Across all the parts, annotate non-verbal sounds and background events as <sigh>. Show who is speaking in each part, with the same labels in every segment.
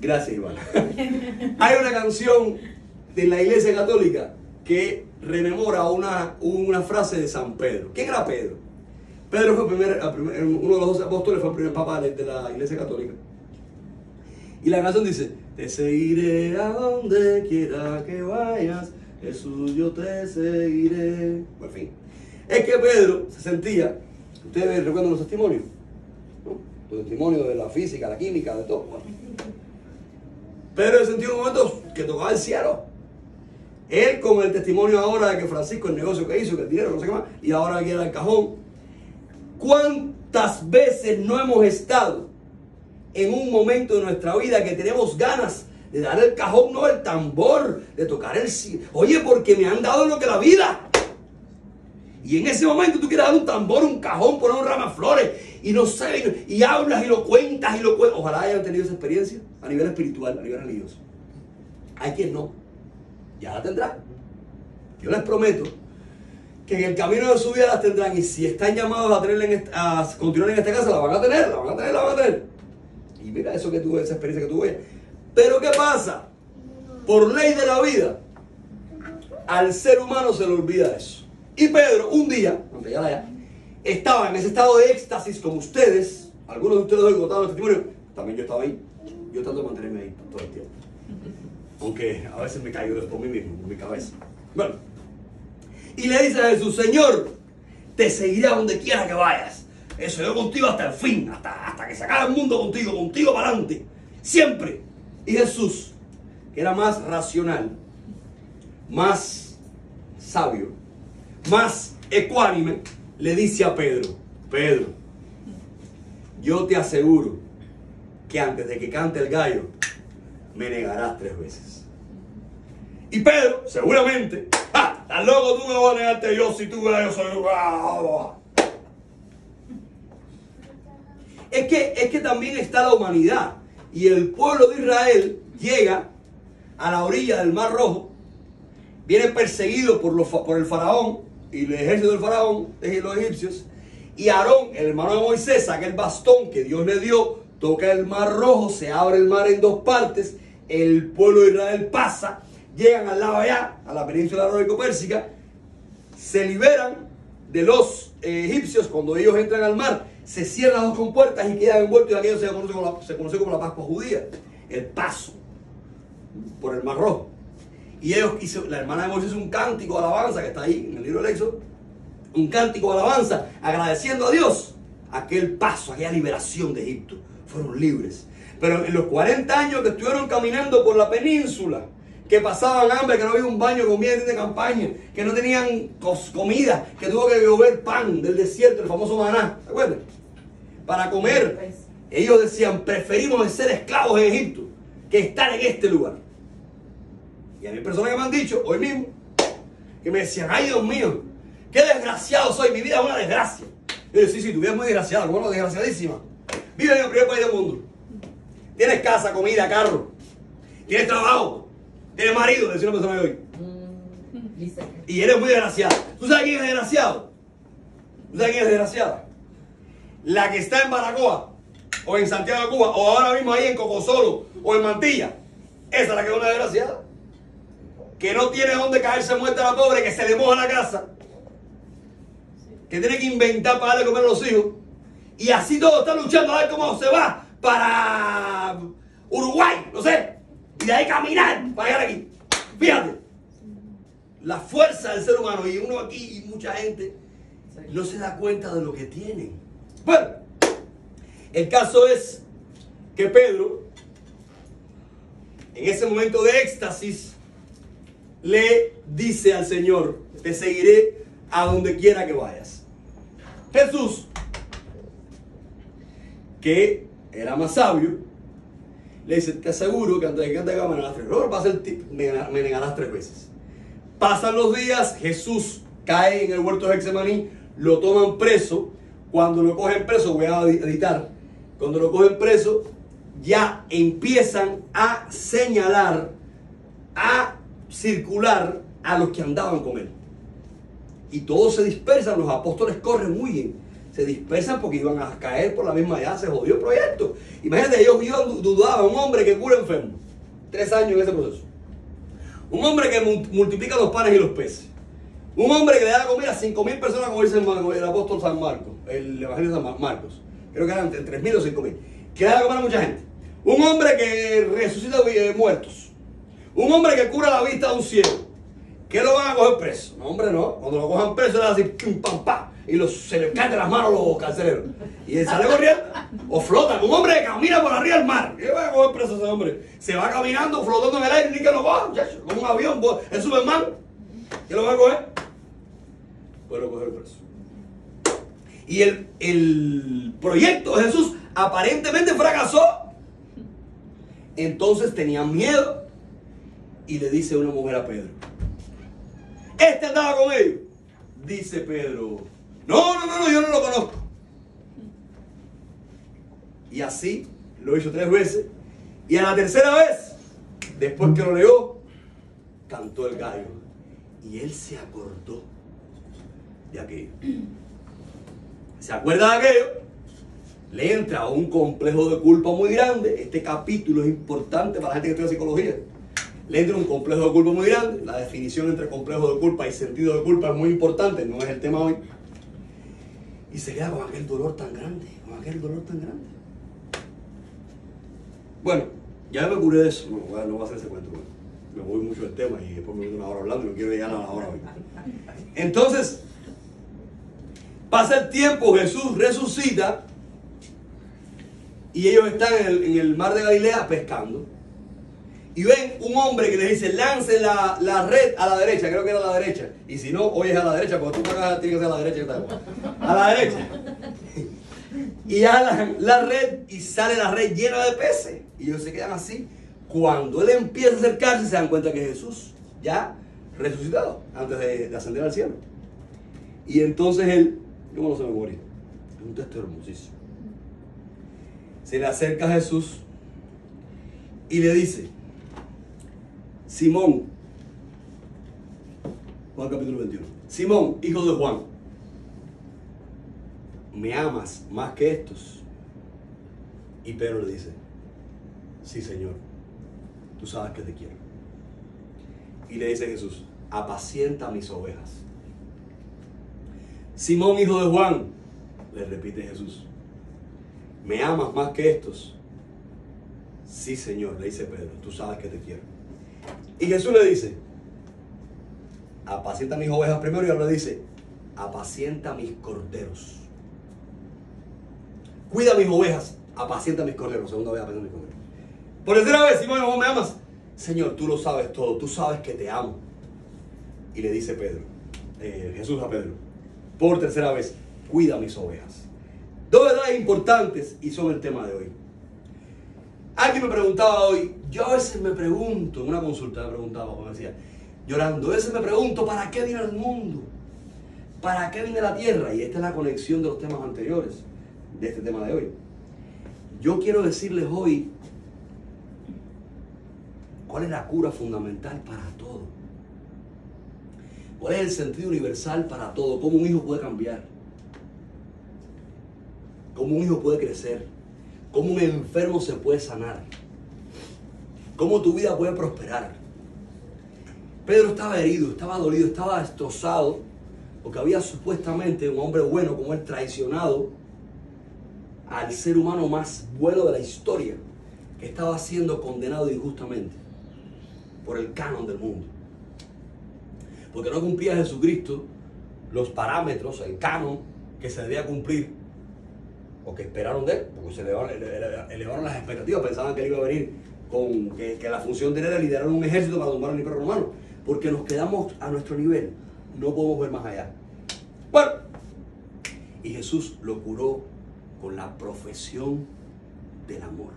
Speaker 1: Gracias, Iván. Hay una canción de la Iglesia Católica que rememora una, una frase de San Pedro. ¿Quién era Pedro? Pedro fue el primer, uno de los dos apóstoles, fue el primer papa de la Iglesia Católica. Y la canción dice, te seguiré a donde quiera que vayas, Jesús yo te seguiré. Por fin. Es que Pedro se sentía, ustedes recuerdan los testimonios, los testimonios de la física, la química, de todo. Se sentía un momento que tocaba el cielo. Él con el testimonio ahora de que Francisco, el negocio que hizo, que el dinero, no sé qué más, y ahora aquí el cajón. ¿Cuántas veces no hemos estado en un momento de nuestra vida que tenemos ganas de dar el cajón, no el tambor, de tocar el... Oye, porque me han dado lo que la vida. Y en ese momento tú quieres dar un tambor, un cajón, poner un rama flores y no sé, y hablas y lo cuentas y lo cuentas. Ojalá hayan tenido esa experiencia a nivel espiritual, a nivel religioso. Hay quien no. Ya la tendrá. Yo les prometo que en el camino de su vida las tendrán y si están llamados a, tener a continuar en esta casa, la van a tener, la van a tener, la van a tener. Y mira eso que tuve, esa experiencia que tuve. Pero ¿qué pasa? Por ley de la vida, al ser humano se le olvida eso. Y Pedro, un día, aunque ya ya, estaba en ese estado de éxtasis como ustedes, algunos de ustedes hoy contaron el testimonio, también yo estaba ahí. Yo trato de mantenerme ahí todo el tiempo. Aunque a veces me caigo por mí mismo, por mi cabeza. Bueno, y le dice a Jesús, Señor, te seguiré a donde quiera que vayas. Eso yo contigo hasta el fin, hasta, hasta que se acabe el mundo contigo, contigo para adelante. Siempre. Y Jesús, que era más racional, más sabio, más ecuánime, le dice a Pedro, Pedro, yo te aseguro que antes de que cante el gallo, me negarás tres veces. Y Pedro, seguramente, ¡ah! ¡Estás loco tú me vas a negarte yo si tú soy... Es que, es que también está la humanidad. Y el pueblo de Israel llega a la orilla del Mar Rojo, viene perseguido por, los, por el faraón y el ejército del faraón, de los egipcios, y Aarón, el hermano de Moisés, saca el bastón que Dios le dio, toca el Mar Rojo, se abre el mar en dos partes, el pueblo de Israel pasa, llegan al lado allá, a la península arábico-pérsica, se liberan de los egipcios cuando ellos entran al mar, se cierran las dos compuertas y quedan envueltos y aquello se conoce como la, se conoce como la Pascua judía, el paso por el Mar Rojo. Y ellos, la hermana de Moisés hizo un cántico de alabanza que está ahí en el libro del Éxodo, un cántico de alabanza agradeciendo a Dios aquel paso, aquella liberación de Egipto. Fueron libres. Pero en los 40 años que estuvieron caminando por la península, que pasaban hambre, que no había un baño con de campaña, que no tenían comida, que tuvo que llover pan del desierto, el famoso maná, ¿se acuerdan? Para comer. Ellos decían, preferimos ser esclavos en Egipto que estar en este lugar. Y hay personas que me han dicho, hoy mismo, que me decían, ay Dios mío, qué desgraciado soy, mi vida es una desgracia. yo decía, sí, sí, tu vida es muy desgraciada, bueno, desgraciadísima. Vive en el primer país del mundo. Tienes casa, comida, carro. Tienes trabajo. Tienes marido, decía una persona de hoy. Mm, y eres muy desgraciado. ¿Tú sabes quién es desgraciado? ¿Tú sabes quién es desgraciada? La que está en Baracoa, o en Santiago de Cuba, o ahora mismo ahí en Cocosolo, o en Mantilla. Esa es la que es una desgraciada. Que no tiene dónde caerse muerta la pobre, que se le moja la casa. Que tiene que inventar para darle comer a los hijos. Y así todo está luchando a ver cómo se va para Uruguay, no sé. Y de ahí caminar para llegar aquí. Fíjate. La fuerza del ser humano, y uno aquí y mucha gente, no se da cuenta de lo que tienen. Bueno, el caso es que Pedro, en ese momento de éxtasis, le dice al Señor, te seguiré a donde quiera que vayas. Jesús, que era más sabio, le dice, te aseguro que antes de que te me negarás tres veces. me negarás tres veces. Pasan los días, Jesús cae en el huerto de Hexemaní, lo toman preso. Cuando lo cogen preso, voy a editar, cuando lo cogen preso, ya empiezan a señalar, a circular a los que andaban con él. Y todos se dispersan, los apóstoles corren, huyen, se dispersan porque iban a caer por la misma edad, se jodió el proyecto. Imagínate, ellos, yo dudaba, un hombre que cura enfermo, tres años en ese proceso. Un hombre que multiplica los panes y los peces. Un hombre que le da comida a 5.000 personas, como dice el, apóstol San Marcos, el evangelio de San Marcos. Creo que eran entre 3.000 o 5.000. Que le da comer a mucha gente. Un hombre que resucita eh, muertos. Un hombre que cura la vista de un ciego. ¿Qué lo van a coger preso? No, hombre, no. Cuando lo cojan preso, le dan así, pum, pam, pam. Y los, se le caen de las manos los carceleros. Y él sale corriendo. O flota. Un hombre que camina por arriba del mar. ¿Qué va a coger preso ese hombre? Se va caminando, flotando en el aire, ni que lo coja, Como un avión. Es Superman. ¿Qué lo va a coger? Pues coger preso. Y el, el proyecto de Jesús aparentemente fracasó. Entonces tenían miedo. Y le dice una mujer a Pedro este andaba con ellos. Dice Pedro, no, no, no, no, yo no lo conozco. Y así lo hizo tres veces. Y a la tercera vez, después que lo negó, cantó el gallo. Y él se acordó de aquello. <clears throat> ¿Se acuerda de aquello? Le entra un complejo de culpa muy grande. Este capítulo es importante para la gente que estudia psicología le entra un complejo de culpa muy grande. La definición entre complejo de culpa y sentido de culpa es muy importante, no es el tema hoy. Y se queda con aquel dolor tan grande, con aquel dolor tan grande. Bueno, ya me curé de eso, no, no voy a hacer ese cuento. Me voy mucho del tema y después me voy una hora hablando y no quiero llegar a la hora hoy. Entonces, pasa el tiempo, Jesús resucita y ellos están en el mar de Galilea pescando y ven un hombre que les dice, lance la, red a la derecha, creo que era a la derecha. Y si no, hoy es a la derecha, porque tú acá tiene que ser a la derecha. A la derecha. <laughs> Y jalan la red y sale la red llena de peces. Y ellos se quedan así. Cuando él empieza a acercarse, se dan cuenta que es Jesús, ya resucitado, antes de, ascender al cielo. Y entonces él, yo no se me morir. Es un texto hermosísimo. Se le acerca a Jesús y le dice, Simón, Juan capítulo 21. Simón, hijo de Juan, ¿me amas más que estos? Y Pedro le dice, sí Señor, tú sabes que te quiero. Y le dice Jesús, apacienta mis ovejas. Simón, hijo de Juan, le repite Jesús, ¿me amas más que estos? Sí Señor, le dice Pedro, tú sabes que te quiero. Y Jesús le dice, apacienta mis ovejas primero y ahora le dice, apacienta mis corderos. Cuida mis ovejas, apacienta mis corderos. Segunda vez, apacienta mis corderos. Por tercera vez, Simón, ¿cómo me amas? Señor, tú lo sabes todo, tú sabes que te amo. Y le dice Pedro, eh, Jesús a Pedro, por tercera vez, cuida mis ovejas. Dos verdades importantes y son el tema de hoy. Alguien me preguntaba hoy, yo a veces me pregunto, en una consulta me preguntaba, como decía, llorando, a veces me pregunto, ¿para qué viene el mundo? ¿Para qué viene la tierra? Y esta es la conexión de los temas anteriores, de este tema de hoy. Yo quiero decirles hoy cuál es la cura fundamental para todo. ¿Cuál es el sentido universal para todo? ¿Cómo un hijo puede cambiar? ¿Cómo un hijo puede crecer? Cómo un enfermo se puede sanar, cómo tu vida puede prosperar. Pedro estaba herido, estaba dolido, estaba destrozado, porque había supuestamente un hombre bueno como él traicionado al ser humano más bueno de la historia, que estaba siendo condenado injustamente por el canon del mundo. Porque no cumplía Jesucristo los parámetros, el canon que se debía cumplir o que esperaron de él, porque se elevaron, las expectativas, pensaban que él iba a venir con que, la función de él era liderar un ejército para tumbar al imperio romano, porque nos quedamos a nuestro nivel, no podemos ver más allá. Bueno, y Jesús lo curó con la profesión del amor.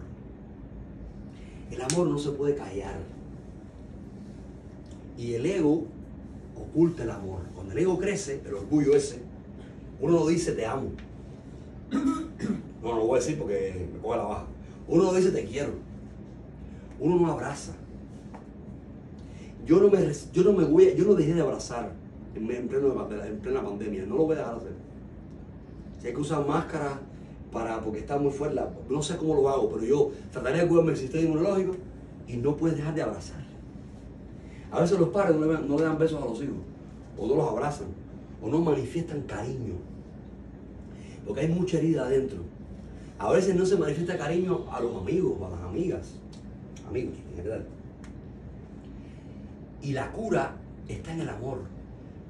Speaker 1: El amor no se puede callar. Y el ego oculta el amor. Cuando el ego crece, el orgullo ese, uno lo dice te amo. No, <coughs> no lo voy a decir porque me coge la baja. Uno no dice te quiero. Uno no abraza. Yo no me, yo no me voy, yo no dejé de abrazar en, plena pandemia. No lo voy a dejar hacer. Si hay que usar máscara para, porque está muy fuerte, no sé cómo lo hago, pero yo trataré de cuidarme el sistema inmunológico y no puedes dejar de abrazar. A veces los padres no le, no le dan besos a los hijos, o no los abrazan, o no manifiestan cariño, porque hay mucha herida adentro. A veces no se manifiesta cariño a los amigos o a las amigas, amigos en general. Y la cura está en el amor.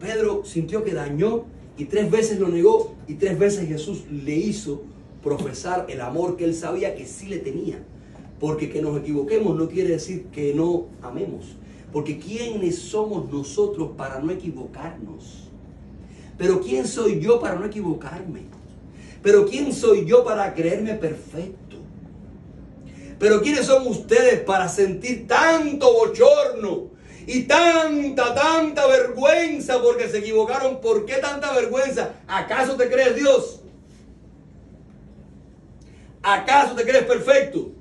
Speaker 1: Pedro sintió que dañó y tres veces lo negó y tres veces Jesús le hizo profesar el amor que él sabía que sí le tenía. Porque que nos equivoquemos no quiere decir que no amemos. Porque ¿quiénes somos nosotros para no equivocarnos? Pero ¿quién soy yo para no equivocarme? Pero ¿quién soy yo para creerme perfecto? Pero ¿quiénes son ustedes para sentir tanto bochorno y tanta, tanta vergüenza porque se equivocaron? ¿Por qué tanta vergüenza? ¿Acaso te crees Dios? ¿Acaso te crees perfecto?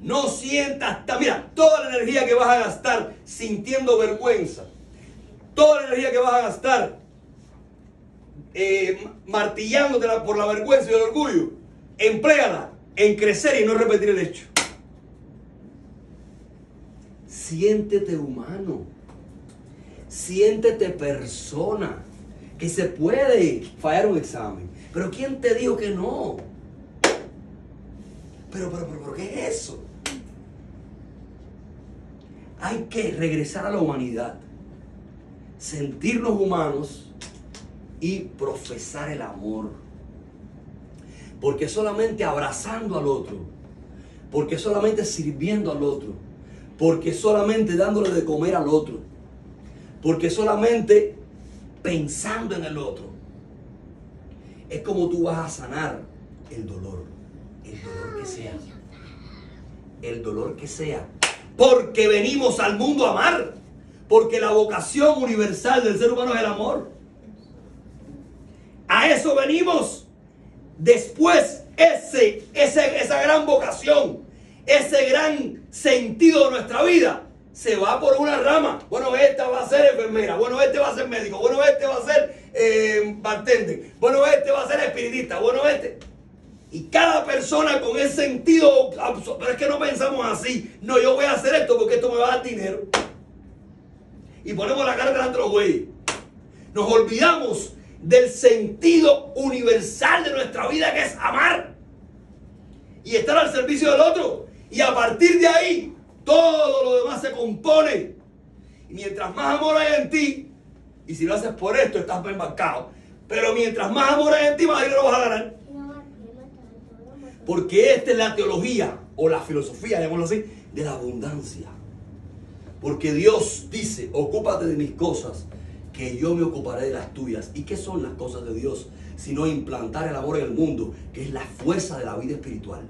Speaker 1: No sientas, mira, toda la energía que vas a gastar sintiendo vergüenza, toda la energía que vas a gastar eh, por la vergüenza y el orgullo, empléala en crecer y no repetir el hecho. Siéntete humano, siéntete persona, que se puede fallar un examen. Pero ¿quién te dijo que no? Pero, pero, pero, ¿qué es eso? Hay que regresar a la humanidad, sentirnos humanos y profesar el amor. Porque solamente abrazando al otro, porque solamente sirviendo al otro, porque solamente dándole de comer al otro, porque solamente pensando en el otro, es como tú vas a sanar el dolor, el dolor que sea, el dolor que sea, porque venimos al mundo a amar, porque la vocación universal del ser humano es el amor. A eso venimos. Después, ese, ese, esa gran vocación, ese gran sentido de nuestra vida, se va por una rama. Bueno, esta va a ser enfermera. Bueno, este va a ser médico. Bueno, este va a ser eh, bartender. Bueno, este va a ser espiritista. Bueno, este. Y cada persona con ese sentido, pero es que no pensamos así. No, yo voy a hacer esto porque esto me va a dar dinero. Y ponemos la cara delante de los güeyes. Nos olvidamos del sentido universal de nuestra vida que es amar y estar al servicio del otro. Y a partir de ahí, todo lo demás se compone. Y mientras más amor hay en ti, y si lo haces por esto, estás bien marcado. Pero mientras más amor hay en ti, más dinero vas a ganar. Porque esta es la teología o la filosofía, llamémoslo así, de la abundancia. Porque Dios dice, ocúpate de mis cosas que yo me ocuparé de las tuyas. ¿Y qué son las cosas de Dios? Sino implantar el amor en el mundo, que es la fuerza de la vida espiritual.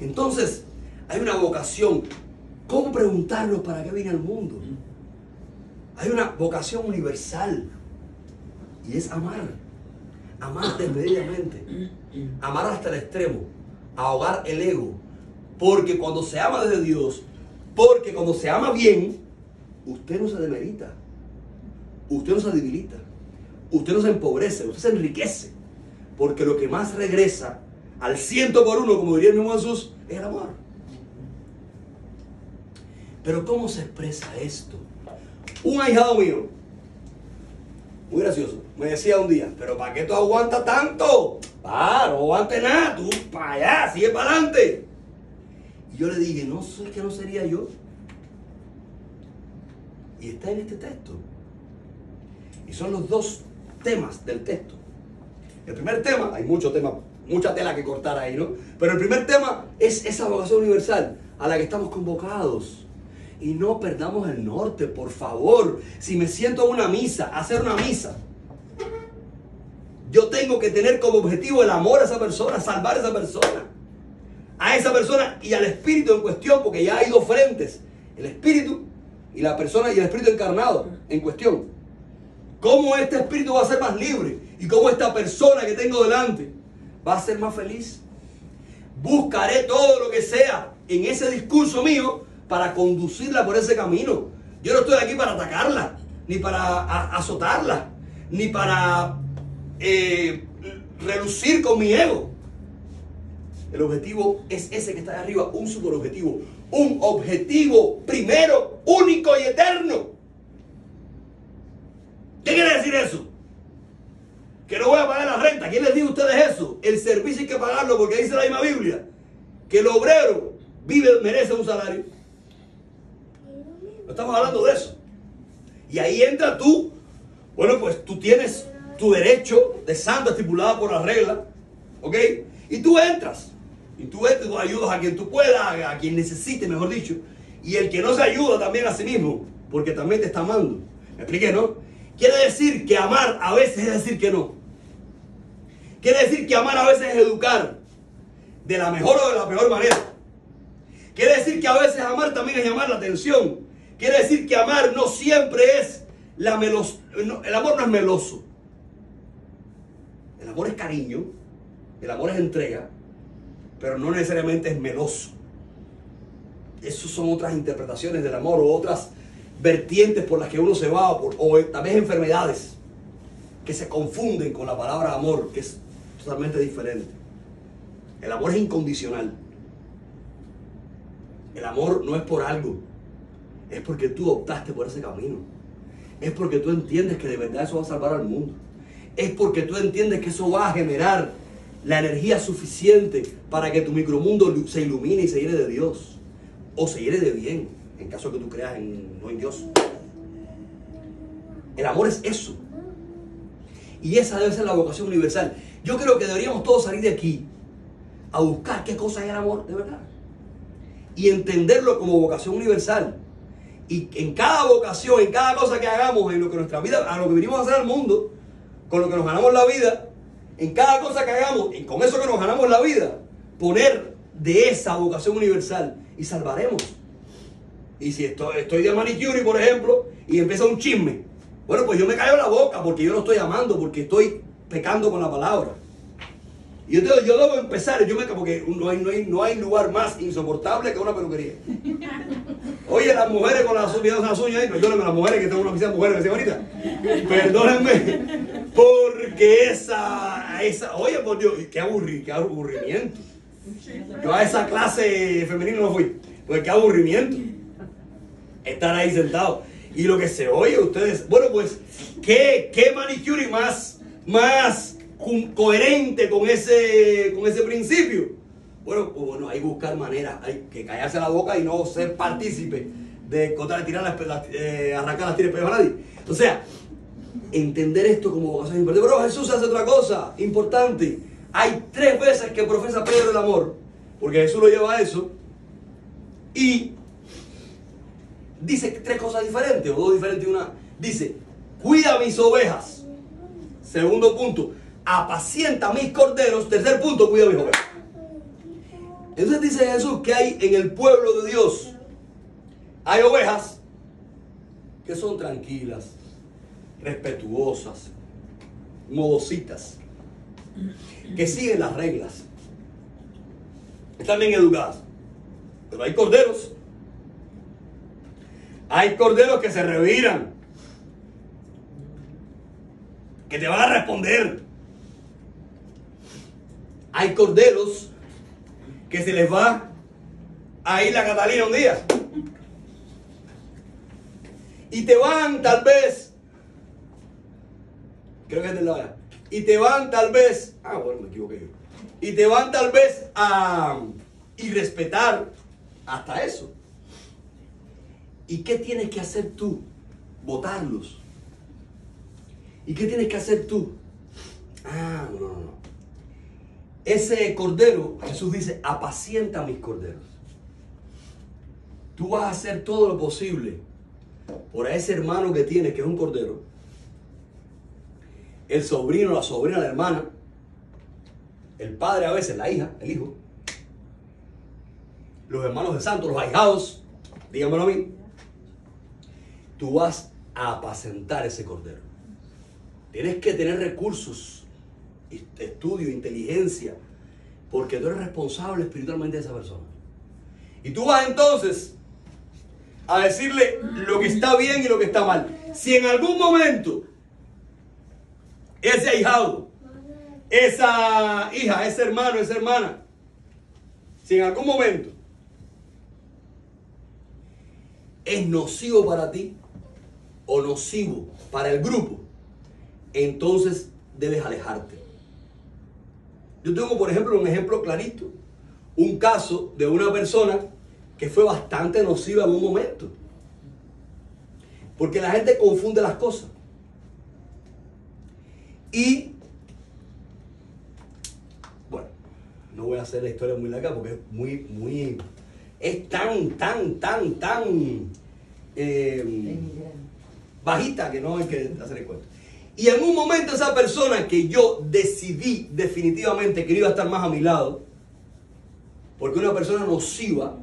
Speaker 1: Entonces, hay una vocación. ¿Cómo preguntarnos para qué viene al mundo? Hay una vocación universal y es amar. Amar desmedidamente. Amar hasta el extremo. Ahogar el ego. Porque cuando se ama desde Dios, porque cuando se ama bien, usted no se demerita, usted no se debilita, usted no se empobrece, usted se enriquece, porque lo que más regresa al ciento por uno, como diría el mismo Jesús, es el amor. Pero ¿cómo se expresa esto? Un ahijado mío, muy gracioso, me decía un día, pero ¿para qué tú aguantas tanto? Ah, no aguantes nada, tú para allá, sigue para adelante. Y yo le dije, no sé que no sería yo. Y está en este texto. Y son los dos temas del texto. El primer tema, hay muchos temas, mucha tela que cortar ahí, ¿no? Pero el primer tema es esa vocación universal a la que estamos convocados. Y no perdamos el norte, por favor. Si me siento a una misa, a hacer una misa, yo tengo que tener como objetivo el amor a esa persona, salvar a esa persona. A esa persona y al espíritu en cuestión, porque ya hay dos frentes. El espíritu y la persona y el espíritu encarnado en cuestión. ¿Cómo este espíritu va a ser más libre? ¿Y cómo esta persona que tengo delante va a ser más feliz? Buscaré todo lo que sea en ese discurso mío para conducirla por ese camino. Yo no estoy aquí para atacarla, ni para azotarla. ni para eh, relucir con mi ego. El objetivo es ese que está ahí arriba, un superobjetivo, un objetivo primero, único y eterno. ¿Qué quiere decir eso? Que no voy a pagar la renta. ¿Quién les dice a ustedes eso? El servicio hay que pagarlo porque dice la misma Biblia que el obrero vive, merece un salario. No estamos hablando de eso. Y ahí entra tú. Bueno, pues tú tienes tu derecho de santo estipulado por la regla. ¿Ok? Y tú entras. Y tú tú ayudas a quien tú puedas, a quien necesite, mejor dicho. Y el que no se ayuda también a sí mismo, porque también te está amando. ¿Me expliqué, no? Quiere decir que amar a veces es decir que no. Quiere decir que amar a veces es educar de la mejor o de la peor manera. Quiere decir que a veces amar también es llamar la atención. Quiere decir que amar no siempre es la melos... el amor no es meloso. El amor es cariño, el amor es entrega, pero no necesariamente es meloso. Esas son otras interpretaciones del amor o otras vertientes por las que uno se va, o, o también enfermedades que se confunden con la palabra amor, que es totalmente diferente. El amor es incondicional. El amor no es por algo, es porque tú optaste por ese camino. Es porque tú entiendes que de verdad eso va a salvar al mundo. Es porque tú entiendes que eso va a generar la energía suficiente para que tu micromundo se ilumine y se llene de Dios. O se llene de bien, en caso que tú creas en, no en Dios. El amor es eso. Y esa debe ser la vocación universal. Yo creo que deberíamos todos salir de aquí a buscar qué cosa es el amor de verdad. Y entenderlo como vocación universal. Y en cada vocación, en cada cosa que hagamos, en lo que nuestra vida, a lo que vinimos a hacer al mundo, con lo que nos ganamos la vida, en cada cosa que hagamos, y con eso que nos ganamos la vida, poner de esa vocación universal y salvaremos. Y si estoy, estoy de manicure, por ejemplo, y empieza un chisme, bueno, pues yo me callo la boca porque yo no estoy amando, porque estoy pecando con la palabra. Y yo, yo debo empezar, yo me porque no hay, no, hay, no hay lugar más insoportable que una peluquería. <laughs> Oye, las mujeres con las uñas, las uñas perdónenme las mujeres que tengo una oficina mujeres, que ahorita. Perdónenme, porque esa, esa, oye, por Dios, qué, aburri, qué aburrimiento. Yo a esa clase femenina no fui, porque qué aburrimiento. Estar ahí sentado. Y lo que se oye ustedes, bueno, pues, ¿qué, qué manicure más, más coherente con ese, con ese principio? Bueno, pues bueno, hay que buscar maneras, hay que callarse la boca y no ser partícipe de contar, tirar las, eh, arrancar las tiras a nadie. O sea, entender esto como vocación importante. Pero Jesús hace otra cosa importante. Hay tres veces que profesa Pedro el amor, porque Jesús lo lleva a eso, y dice tres cosas diferentes, o dos diferentes una. Dice, cuida mis ovejas. Segundo punto, apacienta mis corderos. Tercer punto, cuida mis ovejas. Entonces dice Jesús que hay en el pueblo de Dios, hay ovejas que son tranquilas, respetuosas, modositas, que siguen las reglas, están bien educadas. Pero hay corderos hay corderos que se reviran. Que te van a responder. Hay corderos que se les va a ir la Catalina un día. Y te van tal vez. Creo que es de la Y te van tal vez. Ah, bueno, me equivoqué yo. Y te van tal vez a irrespetar hasta eso. ¿Y qué tienes que hacer tú? Votarlos. ¿Y qué tienes que hacer tú? Ah, no, no, no. Ese cordero, Jesús dice, apacienta mis corderos. Tú vas a hacer todo lo posible por ese hermano que tienes, que es un cordero. El sobrino, la sobrina, la hermana. El padre a veces, la hija, el hijo. Los hermanos de santos, los ahijados. Dígamelo a mí tú vas a apacentar ese cordero. Tienes que tener recursos, estudio, inteligencia, porque tú eres responsable espiritualmente de esa persona. Y tú vas entonces a decirle lo que está bien y lo que está mal. Si en algún momento ese ahijado, esa hija, ese hermano, esa hermana, si en algún momento es nocivo para ti o nocivo para el grupo, entonces debes alejarte. Yo tengo, por ejemplo, un ejemplo clarito, un caso de una persona que fue bastante nociva en un momento. Porque la gente confunde las cosas. Y, bueno, no voy a hacer la historia muy larga porque es muy, muy, es tan, tan, tan, tan eh, bajita que no hay que hacer el cuento. Y en un momento esa persona que yo decidí definitivamente que no iba a estar más a mi lado, porque una persona nociva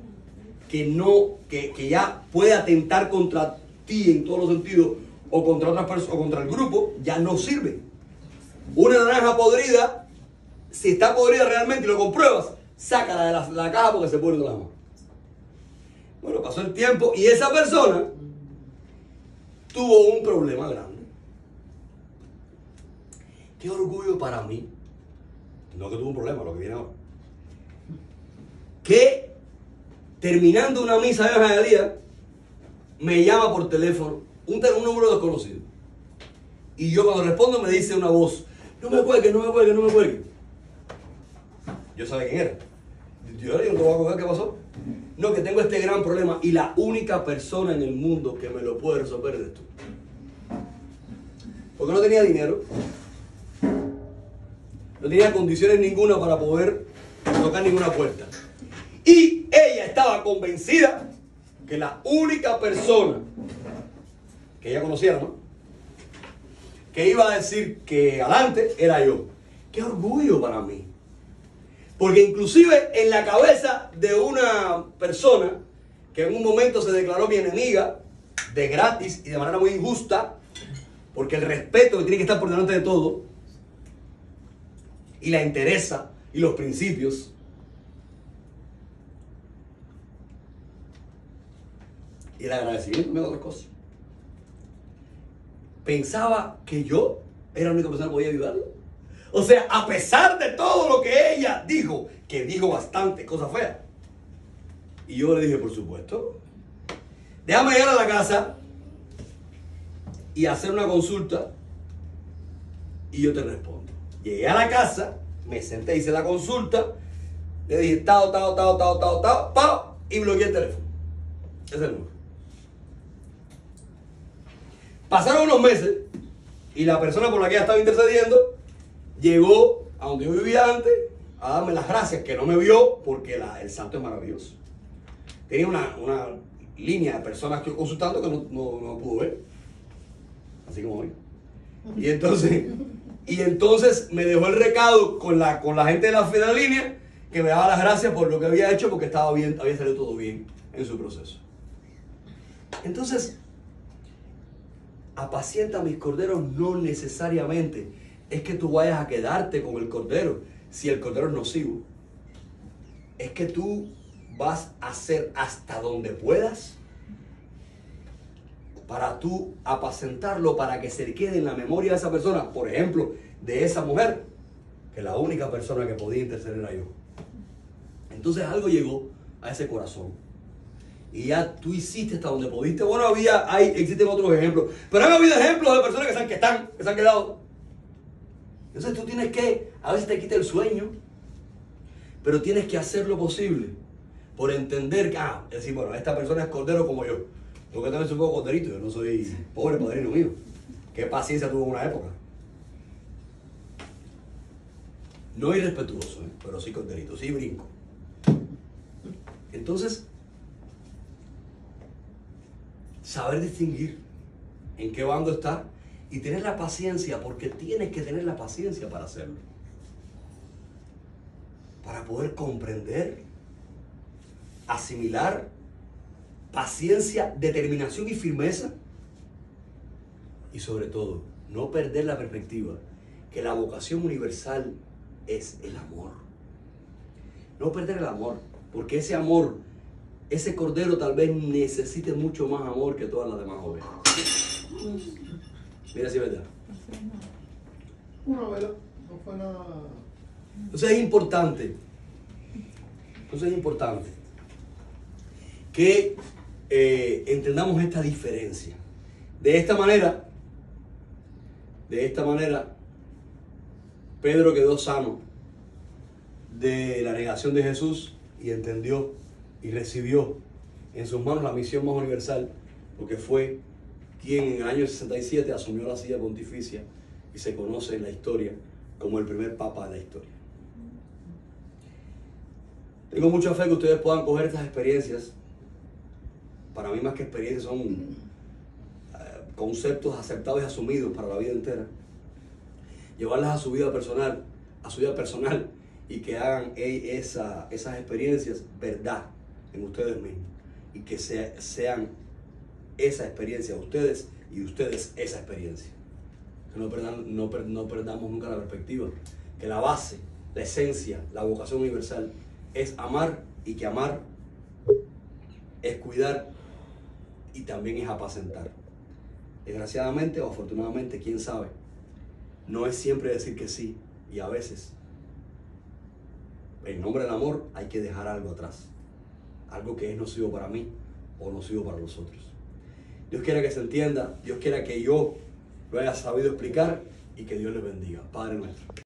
Speaker 1: que no, que, que ya puede atentar contra ti en todos los sentidos, o contra otras personas, o contra el grupo, ya no sirve. Una naranja podrida, si está podrida realmente y lo compruebas, sácala de la, la caja porque se pone de la mano. Bueno, pasó el tiempo y esa persona tuvo un problema grande. Qué orgullo para mí. No que tuvo un problema, lo que viene ahora. Que terminando una misa de día, me llama por teléfono un, número desconocido. Y yo cuando respondo me dice una voz, no me cuelgue, no me cuelgue, no me cuelgue. Yo sabía quién era. Yo le digo, voy a coger, ¿qué pasó? No, que tengo este gran problema y la única persona en el mundo que me lo puede resolver es tú. Porque no tenía dinero, no tenía condiciones ninguna para poder tocar ninguna puerta. Y ella estaba convencida que la única persona que ella conociera, ¿no? Que iba a decir que adelante era yo. Qué orgullo para mí. Porque inclusive en la cabeza de una persona que en un momento se declaró mi enemiga, de gratis y de manera muy injusta, porque el respeto que tiene que estar por delante de todo, y la interesa y los principios, y el agradecimiento me da otra cosa. Pensaba que yo era la única persona que podía ayudarla. O sea, a pesar de todo lo que ella dijo, que dijo bastante cosas feas. Y yo le dije, por supuesto, déjame llegar a la casa y hacer una consulta y yo te respondo. Llegué a la casa, me senté, hice la consulta, le dije, tao, tao, tao, tao, tao, tao, pao, y bloqueé el teléfono. Ese es el número. Pasaron unos meses y la persona por la que ella estaba intercediendo llegó a donde yo vivía antes a darme las gracias, que no me vio porque el santo es maravilloso. Tenía una, línea de personas que yo consultando que no, no, pudo ver. Así como hoy. Y entonces, y entonces me dejó el recado con la, con la gente de la final línea que me daba las gracias por lo que había hecho porque estaba bien, había salido todo bien en su proceso. Entonces, apacienta mis corderos no necesariamente es que tú vayas a quedarte con el cordero si el cordero es nocivo. Es que tú vas a hacer hasta donde puedas para tú apacentarlo, para que se quede en la memoria de esa persona, por ejemplo, de esa mujer, que la única persona que podía interceder era yo. Entonces algo llegó a ese corazón y ya tú hiciste hasta donde pudiste. Bueno, había, hay, existen otros ejemplos, pero han habido ejemplos de personas que se han, que están, que se han quedado. Entonces tú tienes que, a veces te quita el sueño, pero tienes que hacer lo posible por entender que, ah, decir, bueno, esta persona es cordero como yo. Tengo que tener un poco corderito, yo no soy pobre padrino mío. Qué paciencia tuvo en una época. No irrespetuoso, ¿eh? pero sí corderito, sí brinco. Entonces, saber distinguir en qué bando está y tener la paciencia, porque tienes que tener la paciencia para hacerlo. Para poder comprender, asimilar, paciencia, determinación y firmeza. Y sobre todo, no perder la perspectiva que la vocación universal es el amor. No perder el amor, porque ese amor ese cordero tal vez necesite mucho más amor que todas las demás ovejas. Mira si es verdad.
Speaker 2: Una vela, no fue nada.
Speaker 1: Entonces es importante, entonces es importante que eh, entendamos esta diferencia. De esta manera, de esta manera, Pedro quedó sano de la negación de Jesús y entendió y recibió en sus manos la misión más universal, porque fue quien en el año 67 asumió la silla pontificia y se conoce en la historia como el primer papa de la historia. Tengo mucha fe que ustedes puedan coger estas experiencias. Para mí más que experiencias son eh, conceptos aceptados y asumidos para la vida entera. Llevarlas a su vida personal, a su vida personal y que hagan esa- esas experiencias verdad en ustedes mismos y que se- sean esa experiencia ustedes y ustedes esa experiencia. Que no, perdan- no per- no perdamos nunca la perspectiva, que la base, la esencia, la vocación universal es amar y que amar es cuidar y también es apacentar. Desgraciadamente o afortunadamente, quién sabe, no es siempre decir que sí y a veces en nombre del amor hay que dejar algo atrás, algo que es nocivo para mí o nocivo para los otros. Dios quiera que se entienda, Dios quiera que yo lo haya sabido explicar y que Dios les bendiga. Padre nuestro.